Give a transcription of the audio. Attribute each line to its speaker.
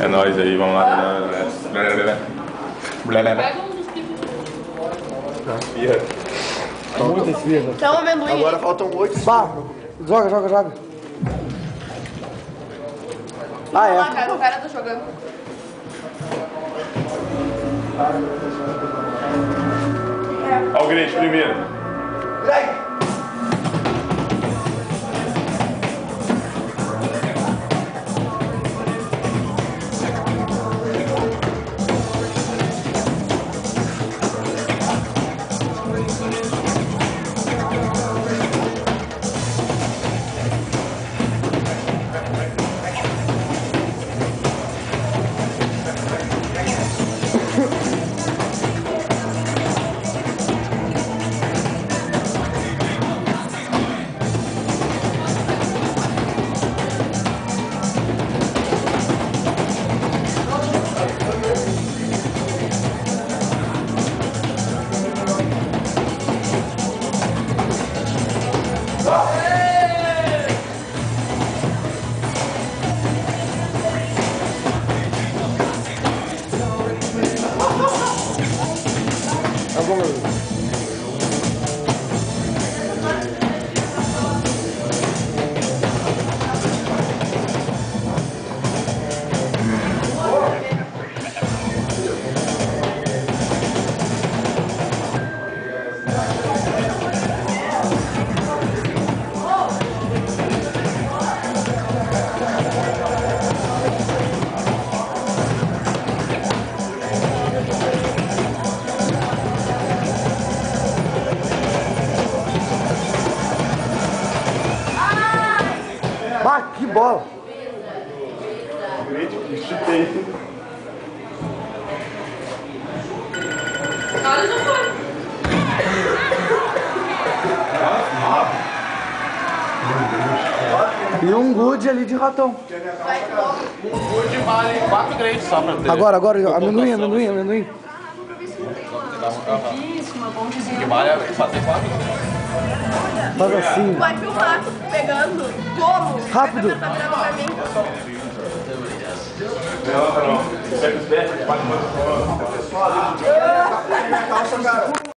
Speaker 1: É nóis aí, vamos lá.
Speaker 2: Um.
Speaker 1: Esfirra.
Speaker 3: Muita esfirra.
Speaker 2: Então, amendoim.
Speaker 4: Agora faltam oito.
Speaker 3: Pá, joga, joga, joga. Ah,
Speaker 2: lá,
Speaker 3: é.
Speaker 2: cara, o cara tá jogando.
Speaker 1: Olha o Grinch primeiro.
Speaker 3: Tá bom. Que bola.
Speaker 1: Chutei.
Speaker 2: Olha, não foi.
Speaker 3: E um good ali de ratão.
Speaker 5: Hoje vale 4 grades só pra ter.
Speaker 3: Agora, agora, amendoim, amendoim, amendoim.
Speaker 5: Que vale fazer 4
Speaker 3: Faz assim.
Speaker 2: Vai filmar pegando como?
Speaker 3: Rápido.
Speaker 2: Tá virando pra mim.
Speaker 1: Não, não. Pega os pés, uma
Speaker 4: Calça, cara.